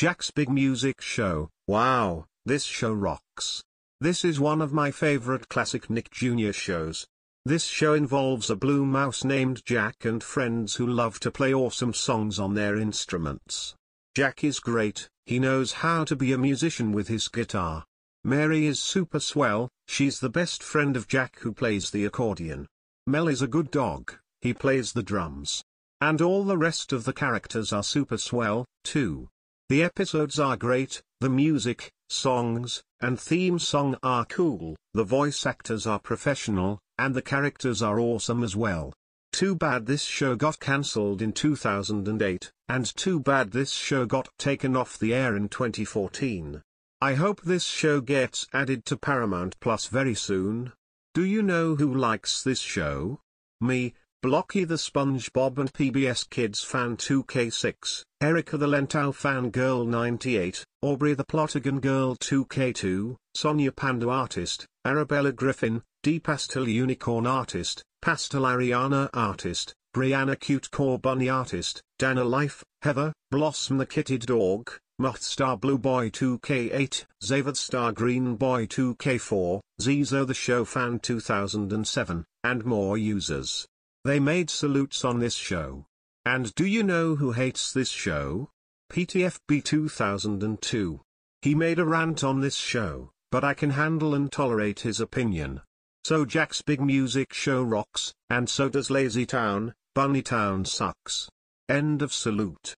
Jack's Big Music Show, wow, this show rocks. This is one of my favorite classic Nick Jr. shows. This show involves a blue mouse named Jack and friends who love to play awesome songs on their instruments. Jack is great, he knows how to be a musician with his guitar. Mary is super swell, she's the best friend of Jack who plays the accordion. Mel is a good dog, he plays the drums. And all the rest of the characters are super swell, too. The episodes are great, the music, songs, and theme song are cool, the voice actors are professional, and the characters are awesome as well. Too bad this show got cancelled in 2008, and too bad this show got taken off the air in 2014. I hope this show gets added to Paramount Plus very soon. Do you know who likes this show? Me, Blocky the SpongeBob and PBS Kids fan 2K6, Erica the Lentau fan girl 98, Aubrey the Plotagon girl 2K2, Sonia Panda artist, Arabella Griffin, D Pastel Unicorn artist, Pastel Arianna artist, Brianna Cute Core Bunny artist, Dana Life, Heather, Blossom the Kitted Dog, Mothstar Blue Boy 2K8, Zaved Star Green Boy 2K4, Zizo the Show Fan 2007, and more users. They made salutes on this show. And do you know who hates this show? PTFB 2002. He made a rant on this show, but I can handle and tolerate his opinion. So Jack's Big Music Show rocks, and so does Lazy Town, Bunny Town sucks. End of salute.